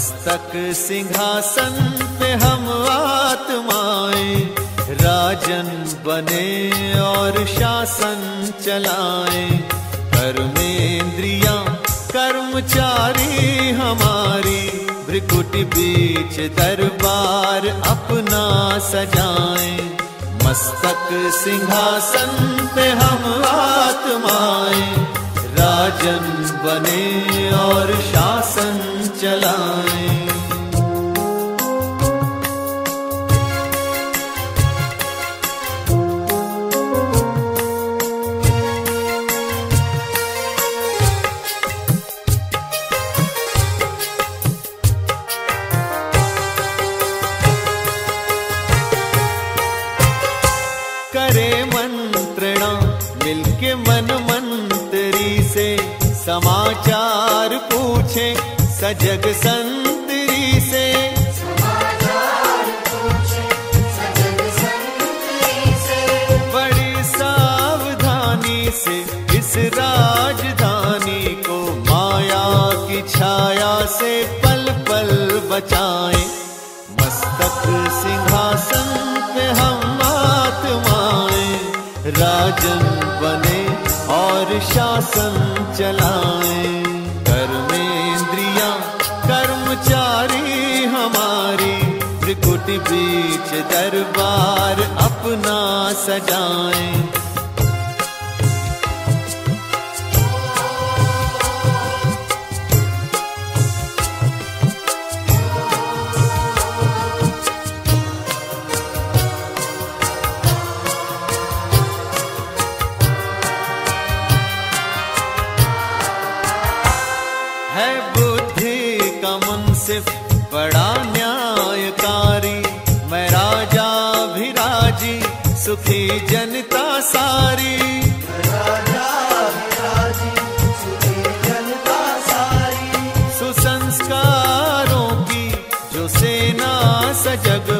मस्तक सिंहासन पे हम आत्माएँ, राजन बने और शासन चलाए। कर्मेंद्रिया, कर्मचारी हमारी, भ्रिकुट बीच दरबार अपना सजाए। मस्तक सिंहासन पे हम आत्माएँ राजन बने और शासन चलाएँ। करे मंत्रणा मिलके मन समाचार पूछे सजग संतरी से। बड़ी सावधानी से इस राजधानी को माया की छाया से पल पल बचाएँ। मस्तक सिंहासन पे हम आत्माएँ। राजन बने और शासन चलाए। कर्मेंद्रिया कर्मचारी हमारी। त्रिकुट बीच दरबार अपना सजाएँ। है बुद्धि का मुंसिफ बड़ा न्यायकारी। मैं राजा भी राज़ी, सुखी जनता सारी। सुसंस्कारों की जो सेना सजग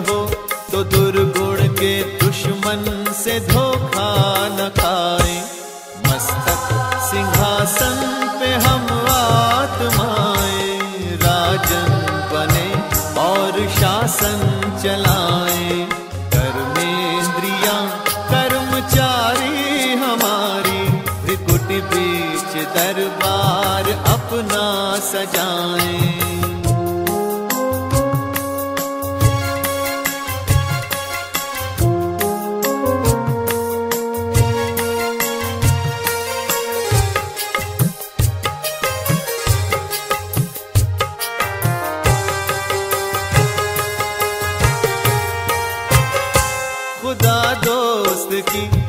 शासन चलाए कर्मेंद्रिया कर्मचारी हमारी त्रिकुट बीच दरबार अपना सजाएँ।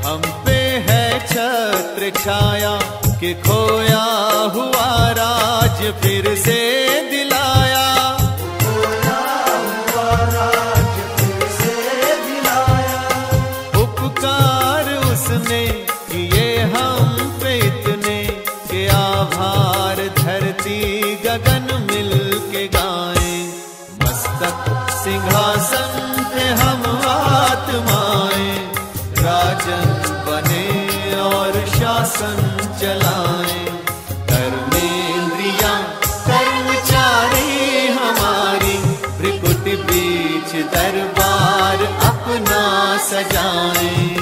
हम पे है छत्र छाया कि खोया हुआ राज फिर से दिलाया। दरबार अपना सजाएँ।